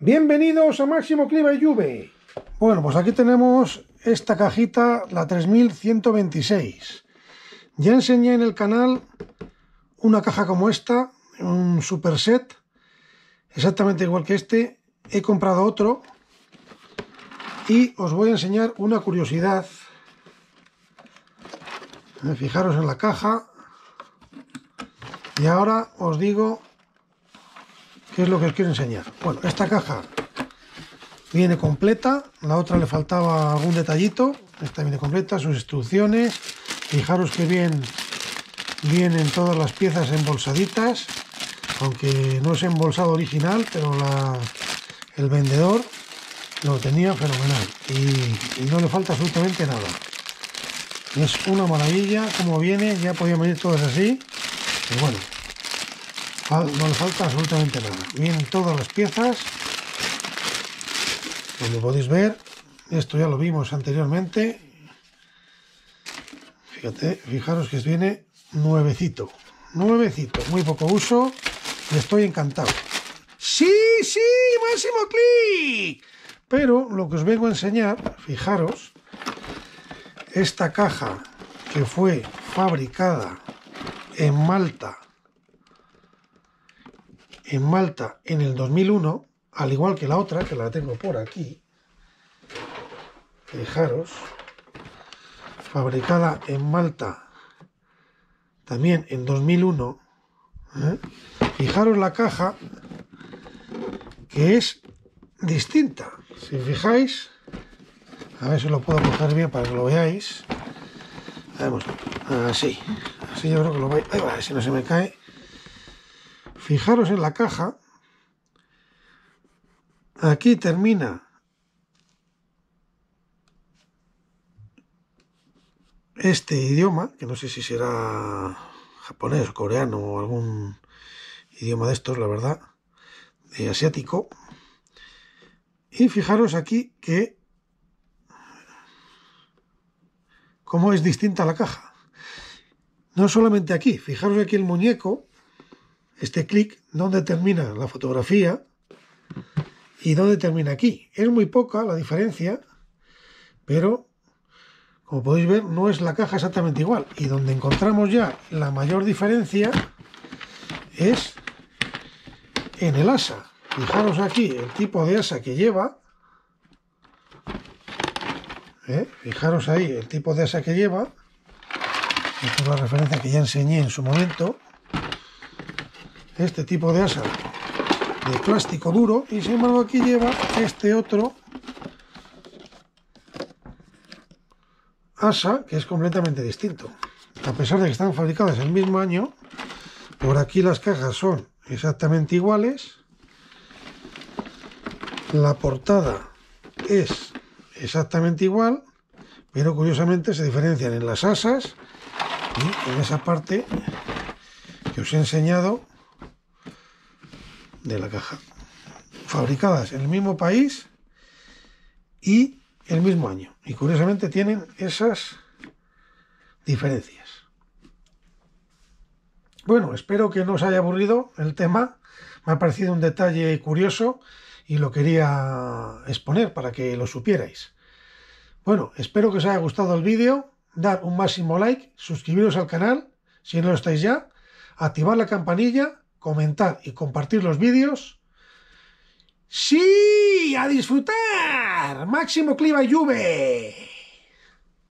Bienvenidos a Máximo Cliva y Juve. Bueno, pues aquí tenemos esta cajita, la 3126. Ya enseñé en el canal una caja como esta, un super set, exactamente igual que este. He comprado otro y os voy a enseñar una curiosidad. Fijaros en la caja. Y ahora os digo ¿Qué es lo que os quiero enseñar? Bueno, esta caja viene completa, la otra le faltaba algún detallito, esta viene completa, sus instrucciones, fijaros que bien vienen todas las piezas embolsaditas, aunque no es embolsado original, pero el vendedor lo tenía fenomenal y, no le falta absolutamente nada. Es una maravilla como viene, ya podía venir todas así, y bueno, no le falta absolutamente nada. Vienen todas las piezas. Como podéis ver, esto ya lo vimos anteriormente. Fíjate, fijaros que viene nuevecito. Nuevecito, muy poco uso. Y estoy encantado. ¡Sí, sí! ¡Máximo clic! Pero lo que os vengo a enseñar, fijaros, esta caja que fue fabricada en Malta en Malta en el 2001, al igual que la otra, que la tengo por aquí. Fijaros, fabricada en Malta también en 2001. ¿eh? Fijaros la caja, que es distinta. Si fijáis, a ver si lo puedo coger bien para que lo veáis. Vamos, así, así yo creo que lo veis. Ahí va, si no se me cae. Fijaros en la caja. Aquí termina este idioma, que no sé si será japonés, coreano o algún idioma de estos, la verdad, de asiático. Y fijaros aquí que cómo es distinta la caja. No solamente aquí, fijaros aquí el muñeco, este clic, dónde termina la fotografía y dónde termina aquí. Es muy poca la diferencia, pero como podéis ver no es la caja exactamente igual. Y donde encontramos ya la mayor diferencia es en el asa. Fijaros aquí el tipo de asa que lleva. ¿Eh? Fijaros ahí el tipo de asa que lleva. Esta es la referencia que ya enseñé en su momento este tipo de asa de plástico duro y sin embargo aquí lleva este otro asa que es completamente distinto. A pesar de que están fabricadas el mismo año por aquí las cajas son exactamente iguales. La portada es exactamente igual pero curiosamente se diferencian en las asas y en esa parte que os he enseñado de la caja. Fabricadas en el mismo país y el mismo año. Y curiosamente tienen esas diferencias. Bueno, espero que no os haya aburrido el tema. Me ha parecido un detalle curioso y lo quería exponer para que lo supierais. Bueno, espero que os haya gustado el vídeo. Dar un máximo like, suscribiros al canal si no lo estáis ya, activar la campanilla comentar y compartir los vídeos. ¡Sí! ¡A disfrutar! ¡Máximo Cliva Juve!